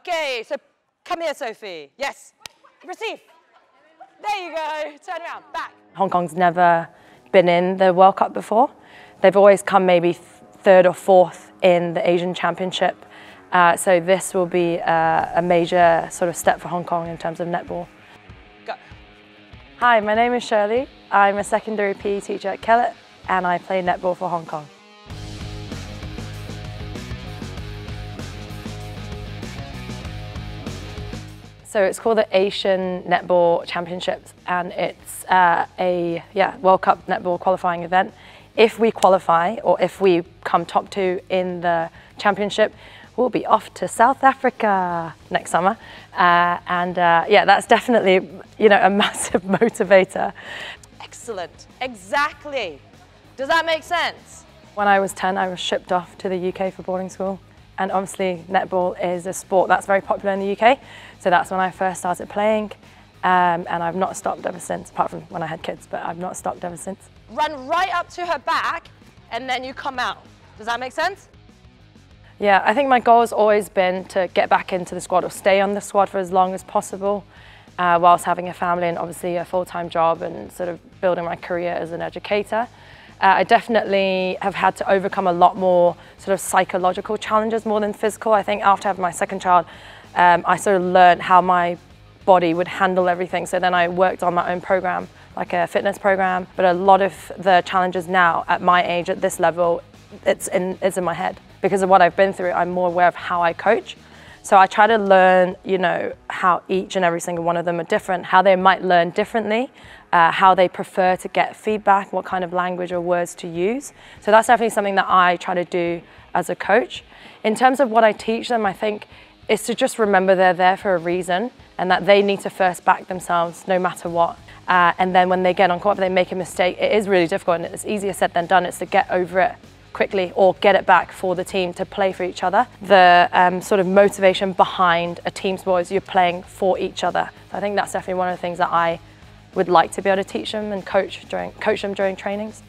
Okay, so come here, Sophie. Yes. Receive. There you go. Turn around. Back. Hong Kong's never been in the World Cup before. They've always come maybe third or fourth in the Asian Championship. Uh, so this will be uh, a major sort of step for Hong Kong in terms of netball. Go. Hi, my name is Shirley. I'm a secondary PE teacher at Kellett and I play netball for Hong Kong. So it's called the Asian Netball Championships and it's uh, a yeah, World Cup netball qualifying event. If we qualify or if we come top two in the championship, we'll be off to South Africa next summer. Uh, and uh, yeah, that's definitely you know a massive motivator. Excellent. Exactly. Does that make sense? When I was 10, I was shipped off to the UK for boarding school. And obviously netball is a sport that's very popular in the UK. So that's when I first started playing. Um, and I've not stopped ever since, apart from when I had kids, but I've not stopped ever since. Run right up to her back and then you come out. Does that make sense? Yeah, I think my goal has always been to get back into the squad or stay on the squad for as long as possible uh, whilst having a family and obviously a full-time job and sort of building my career as an educator. Uh, I definitely have had to overcome a lot more sort of psychological challenges more than physical. I think after having my second child, um, I sort of learned how my body would handle everything. So then I worked on my own program, like a fitness program. But a lot of the challenges now at my age, at this level, it's in, it's in my head. Because of what I've been through, I'm more aware of how I coach. So I try to learn, you know, how each and every single one of them are different, how they might learn differently, uh, how they prefer to get feedback, what kind of language or words to use. So that's definitely something that I try to do as a coach. In terms of what I teach them, I think is to just remember they're there for a reason and that they need to first back themselves no matter what. Uh, and then when they get on court, they make a mistake, it is really difficult and it's easier said than done. It's to get over it quickly or get it back for the team to play for each other. The um, sort of motivation behind a team sport is you're playing for each other. So I think that's definitely one of the things that I would like to be able to teach them and coach during coach them during trainings.